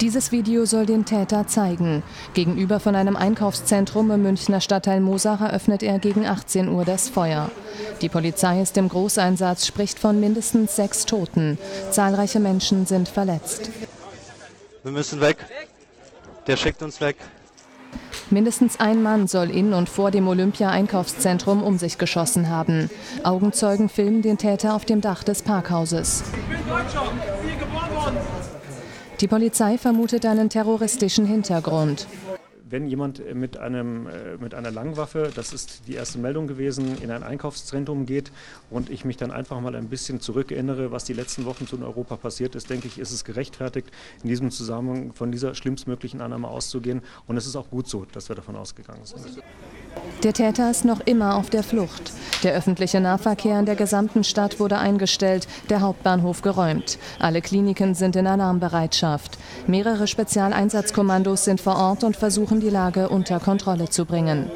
Dieses Video soll den Täter zeigen. Gegenüber von einem Einkaufszentrum im Münchner Stadtteil Mosach eröffnet er gegen 18 Uhr das Feuer. Die Polizei ist im Großeinsatz, spricht von mindestens sechs Toten. Zahlreiche Menschen sind verletzt. Wir müssen weg. Der schickt uns weg. Mindestens ein Mann soll in und vor dem Olympia-Einkaufszentrum um sich geschossen haben. Augenzeugen filmen den Täter auf dem Dach des Parkhauses. Die Polizei vermutet einen terroristischen Hintergrund wenn jemand mit, einem, äh, mit einer Langwaffe, das ist die erste Meldung gewesen, in ein Einkaufszentrum geht und ich mich dann einfach mal ein bisschen zurückerinnere, was die letzten Wochen zu Europa passiert ist, denke ich, ist es gerechtfertigt, in diesem Zusammenhang von dieser schlimmstmöglichen Annahme auszugehen. Und es ist auch gut so, dass wir davon ausgegangen sind. Der Täter ist noch immer auf der Flucht. Der öffentliche Nahverkehr in der gesamten Stadt wurde eingestellt, der Hauptbahnhof geräumt. Alle Kliniken sind in Alarmbereitschaft. Mehrere Spezialeinsatzkommandos sind vor Ort und versuchen die Lage unter Kontrolle zu bringen.